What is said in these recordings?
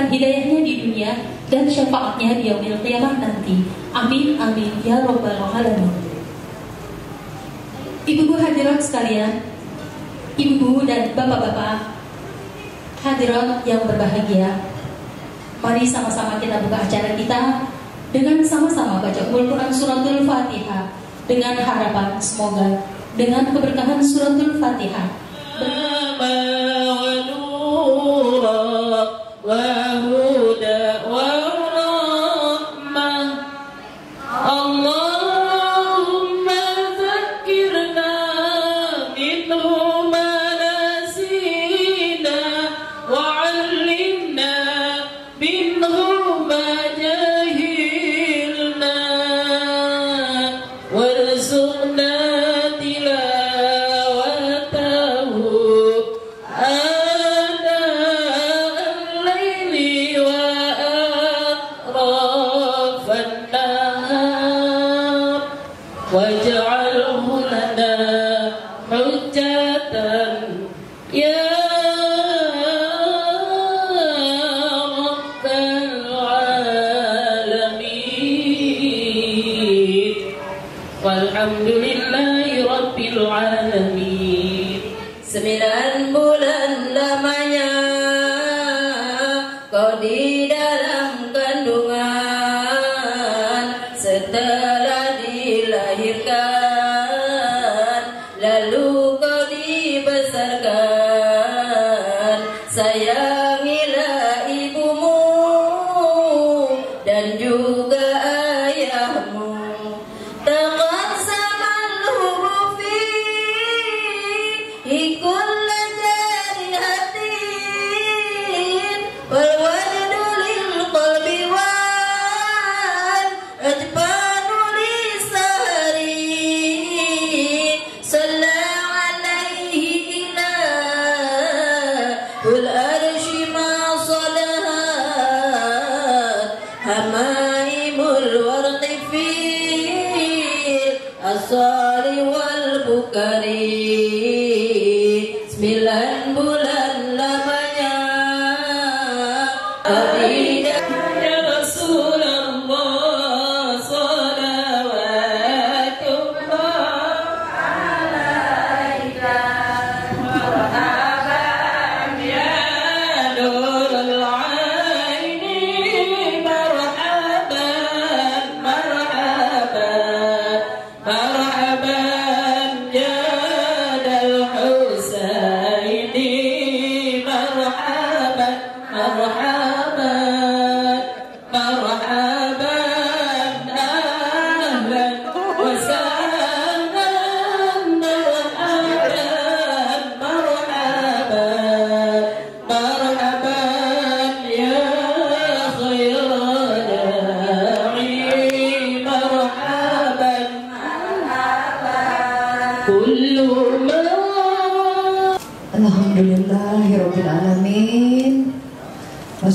harapkan hidayahnya di dunia dan syafaatnya di yaumil qiyamah nanti. Amin amin ya robbal alamin. Ibu-ibu hadirat sekalian, ibu dan bapak-bapak hadirat yang berbahagia, mari sama-sama kita buka acara kita dengan sama-sama baca Al-Quran Suratul Fatihah dengan harapan semoga dengan keberkahan Suratul Fatihah. Ya Sembilan bulan lamanya kau di dalam kandungan setelah dilahirkan. الخلق في الأصال والبكر sembilan bulan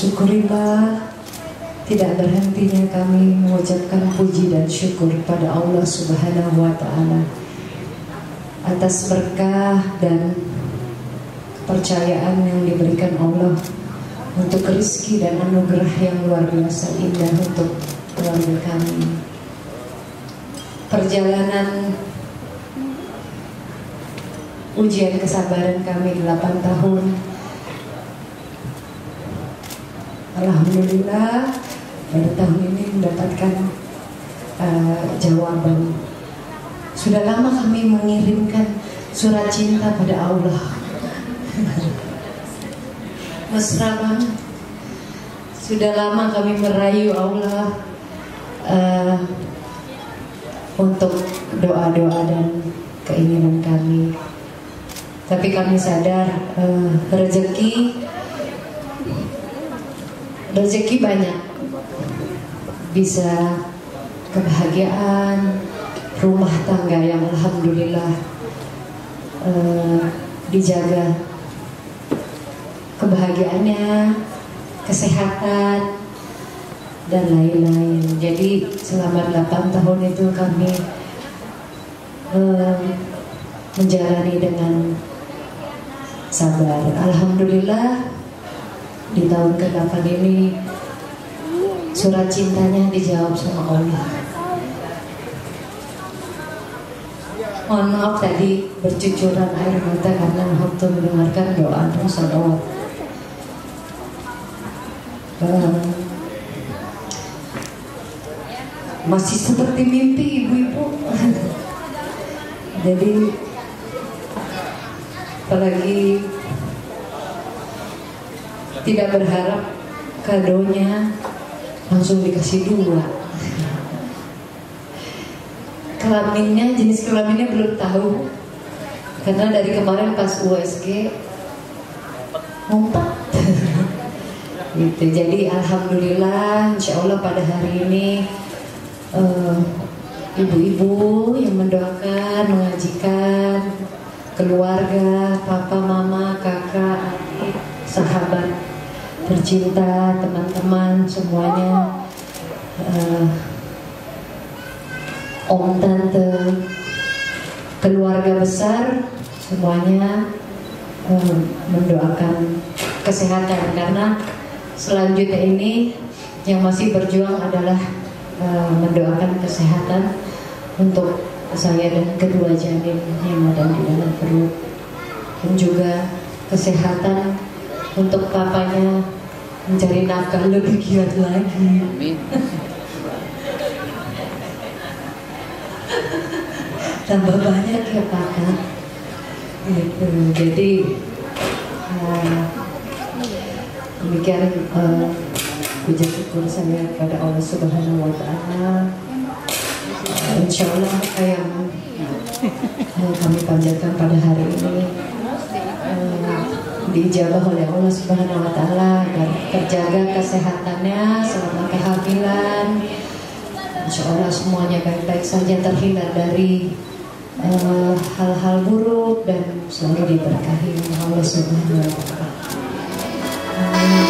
Syukurillah tidak berhentinya kami mengucapkan puji dan syukur pada Allah Subhanahu wa taala atas berkah dan kepercayaan yang diberikan Allah untuk rezeki dan anugerah yang luar biasa indah untuk keluarga kami. Perjalanan ujian kesabaran kami 8 tahun Alhamdulillah pada tahun ini mendapatkan uh, jawaban. Sudah lama kami mengirimkan surat cinta pada Allah. Mesra. Sudah lama kami merayu Allah uh, untuk doa-doa dan keinginan kami. Tapi kami sadar uh, rezeki rezeki banyak. Bisa kebahagiaan rumah tangga yang alhamdulillah uh, dijaga. Kebahagiaannya kesehatan dan lain-lain. Jadi selama 8 tahun itu kami uh, menjalani dengan sabar alhamdulillah di tahun ke-8 ini surat cintanya dijawab sama Allah. Mohon maaf tadi bercucuran air mata karena waktu mendengarkan doa. Uh, masih seperti mimpi ibu-ibu. Jadi apalagi tidak berharap kadonya langsung dikasih dua. Kelaminnya jenis kelaminnya belum tahu. Karena dari kemarin pas USG ngumpat gitu. Jadi alhamdulillah insya Allah pada hari ini eh, ibu-ibu uh, yang mendoakan mengajikan keluarga papa mama kakak sahabat tercinta teman-teman semuanya uh, om tante keluarga besar semuanya uh, mendoakan kesehatan. Karena selanjutnya ini yang masih berjuang adalah uh, mendoakan kesehatan untuk saya dan kedua janin yang ada di dalam perut dan juga kesehatan untuk papanya mencari nafkah lebih giat lagi. Amin. Tambah banyak ya kakak. Gitu. Jadi uh, demikian uh, puja syukur saya kepada Allah Subhanahu Wa Taala. Insya Allah apa yang uh, kami panjatkan pada hari ini. Uh, diijabah oleh Allah Subhanahu wa taala agar terjaga kesehatannya selama kehamilan. Insya Allah semuanya baik-baik saja terhindar dari eh, hal-hal uh, buruk dan selalu diberkahi oleh Allah Subhanahu wa taala.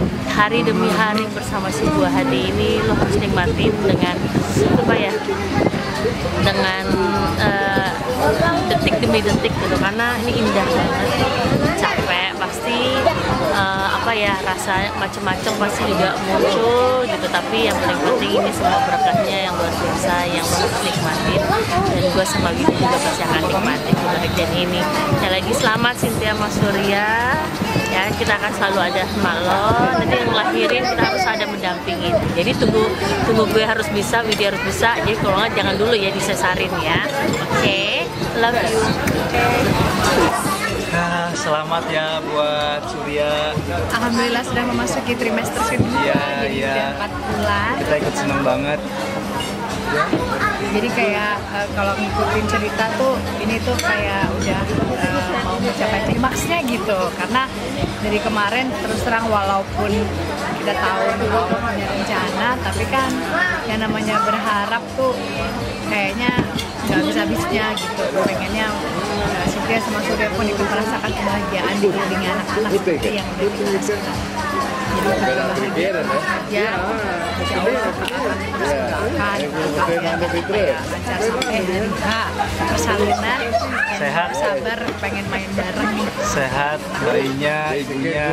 hari demi hari bersama si buah hati ini lo harus nikmatin dengan apa ya dengan uh, detik demi detik gitu. Karena ini indah banget capek pasti uh, apa ya rasa macam-macam pasti juga muncul gitu. Tapi yang paling penting ini semua berkahnya yang luar biasa yang harus nikmatin dan gue sama Widi juga pasti akan nikmatin kebahagiaan ini. Ya lagi selamat Cynthia Mas Surya. Ya kita akan selalu ada malo nanti yang lahirin kita harus ada mendampingin. Jadi tunggu tunggu gue harus bisa Widi harus bisa. Jadi kalau nggak jangan dulu ya disesarin ya. Oke okay? love you. okay. Selamat ya buat Surya. Alhamdulillah sudah memasuki trimester kedua. Iya, iya. Empat bulan. Kita ikut senang banget. Ya. Jadi kayak uh, kalau ngikutin cerita tuh ini tuh kayak udah uh, mau mencapai klimaksnya gitu. Karena dari kemarin terus terang walaupun kita tahu Allah punya rencana, tapi kan yang namanya berharap tuh kayaknya nggak habis-habisnya gitu. Pengennya Cynthia sama Surya pun ikut merasakan kebahagiaan dikelilingi anak-anak seperti yang udah jadi ya. insya Allah akan diselenggarakan supaya lancar sampai hari H. Persalinan Sehat. sabar pengen main bareng. Sehat, bayinya, ibunya,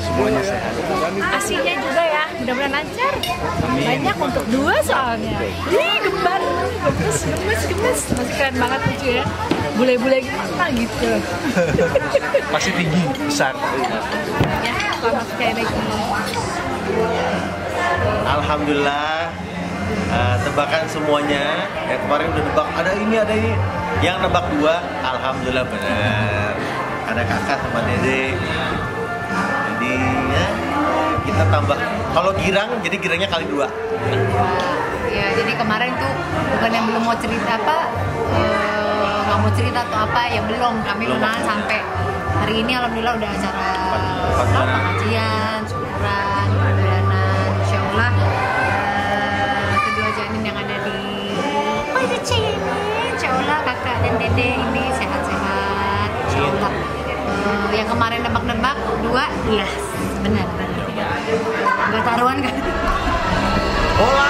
semuanya sehat. asinya juga ya mudah-mudahan lancar. Amin. banyak untuk dua soalnya. Ih gembar gemes gemes gemes. Masih keren banget lucu ya. Bule-bule gimana gitu. Pasti tinggi, besar. ya selamat sekali lagi Alhamdulillah eh, tebakan semuanya. Ya kemarin udah nebak. Ada ini ada ini. Yang nebak dua Alhamdulillah benar. Ada kakak sama dede kita tambah. Kalau girang jadi girangnya kali dua. Ya jadi kemarin tuh bukan yang belum mau cerita apa eh, nggak mau cerita atau apa ya belum. Kami Belum. menahan sampai hari ini alhamdulillah udah acara pengajian syukuran bulanan insya Allah eh, kedua janin yang ada di insya Allah kakak dan dede ini sehat-sehat insya Allah Eh, yang kemarin nebak-nebak dua iya benar benar